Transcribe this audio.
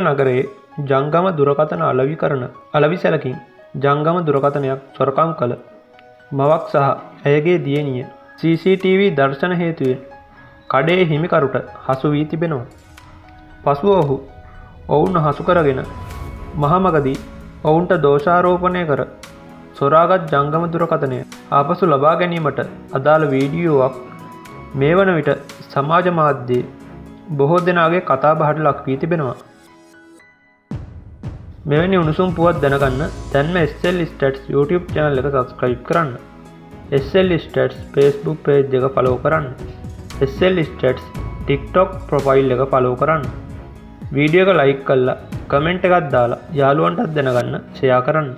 නගරයේ ජංගම දුරකථන අලවි කරන අලවි සැලකින් ජංගම දුරකථනයක් සොරකම් කළ මවක් සහ ඇයගේ දියණිය CCTV දර්ශන හේතුවෙන් කඩේ හිමිකරුට හසු වී තිබෙනවා. පසුව ඔහු ඔවුන් හසු කරගෙන මහමගදී ඔවුන්ට දෝෂාරෝපණය කර සොරාගත් ජංගම දුරකථනය ආපසු ලබා ගැනීමට අදාළ වීඩියෝවක් මේ වන විට සමාජ මාධ්‍යයේ බොහෝ දෙනාගේ කතා බහට ලක් වී තිබෙනවා. මෙවැනි උණුසුම් පුවත් දැනගන්න තැන්ම ස්ල් ස්ටටස් YouTube චනල් එක සස්ක්‍රයිබ් කරන්න. ස්ල් ස්ටටස් පේස්බුක් පේජ් එක පලෝ කරන්න. ස්ල් ස්ටටස් ටික්ටොක් ප්‍රොෆයිල් එක පලෝ කරන්න. වීඩියෝ එක ලයික් කල්ලා කමෙන්ට් එකත් දාලා යාළුවන්ටත් දැනගන්න ෂයා කරන්න.